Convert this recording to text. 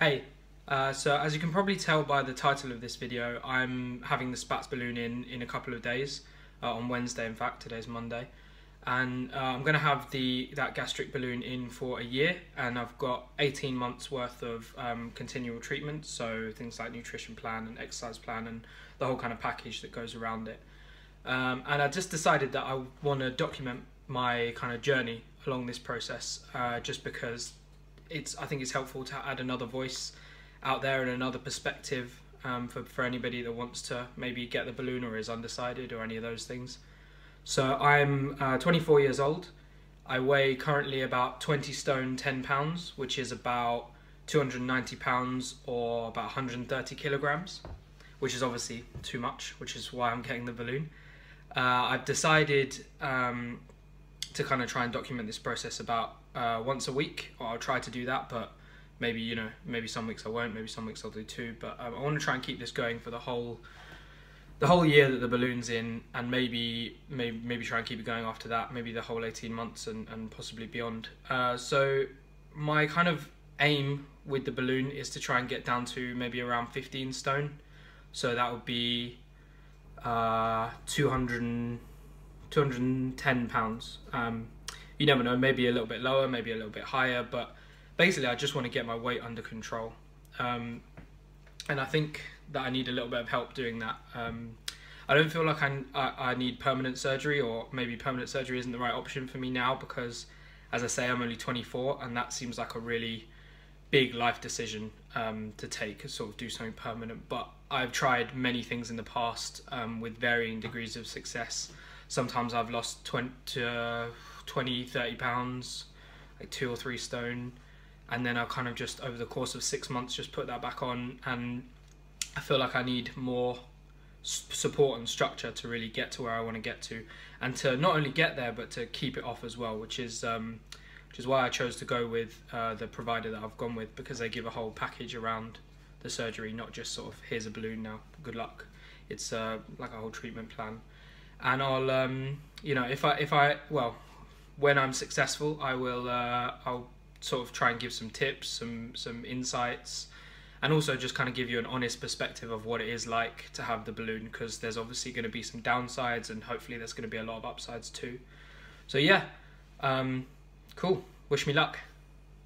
Hey, uh, so as you can probably tell by the title of this video, I'm having the Spatz balloon in in a couple of days, uh, on Wednesday in fact, today's Monday. And uh, I'm going to have the that gastric balloon in for a year, and I've got 18 months worth of um, continual treatment, so things like nutrition plan and exercise plan and the whole kind of package that goes around it. Um, and I just decided that I want to document my kind of journey along this process, uh, just because it's I think it's helpful to add another voice out there and another perspective um, for for anybody that wants to maybe get the balloon or is undecided or any of those things. So I'm uh, 24 years old. I weigh currently about 20 stone 10 pounds, which is about 290 pounds or about 130 kilograms, which is obviously too much, which is why I'm getting the balloon. Uh, I've decided um, to kind of try and document this process about uh, once a week, I'll try to do that, but maybe you know maybe some weeks I won't, maybe some weeks I'll do two, but um, I want to try and keep this going for the whole the whole year that the balloon's in, and maybe maybe maybe try and keep it going after that, maybe the whole eighteen months and and possibly beyond. Uh, so my kind of aim with the balloon is to try and get down to maybe around 15 stone. So that would be uh, 200 210 pounds um, you never know, maybe a little bit lower, maybe a little bit higher, but basically I just want to get my weight under control. Um, and I think that I need a little bit of help doing that. Um, I don't feel like I, I, I, need permanent surgery, or maybe permanent surgery isn't the right option for me now because, as I say, I'm only 24, and that seems like a really big life decision um, to take, sort of do something permanent. But I've tried many things in the past um, with varying degrees of success. Sometimes I've lost 20. Uh, 20, 30 pounds, like two or three stone. And then I kind of just, over the course of six months, just put that back on. And I feel like I need more support and structure to really get to where I want to get to. And to not only get there, but to keep it off as well, which is. Um, which is why I chose to go with uh, the provider that I've gone with because they give a whole package around the surgery, not just sort of here's a balloon now, good luck. It's uh, like a whole treatment plan, and I'll um, you know if I if I well when I'm successful, I will uh, I'll sort of try and give some tips, some some insights, and also just kind of give you an honest perspective of what it is like to have the balloon because there's obviously going to be some downsides and hopefully there's going to be a lot of upsides too. So yeah, um, cool. Wish me luck.